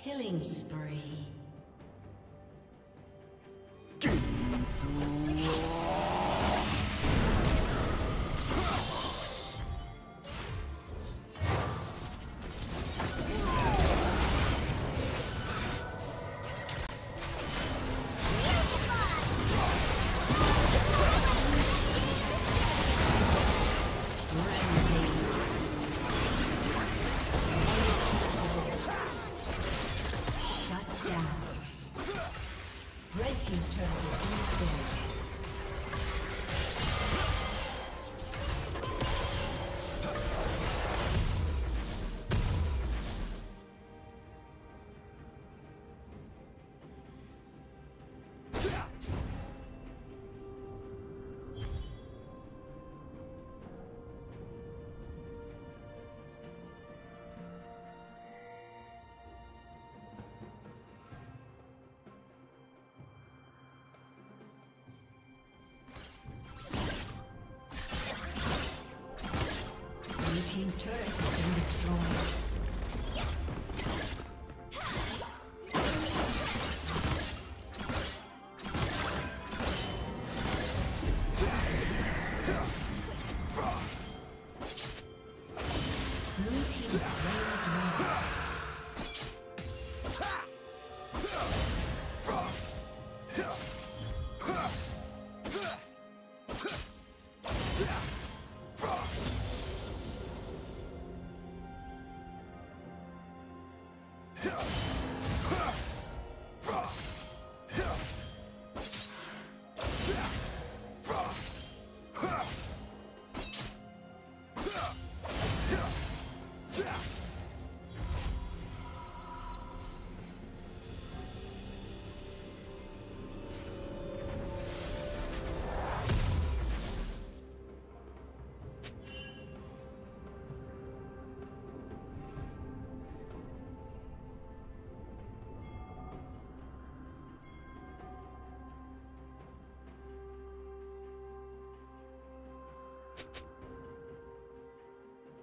Killing spree.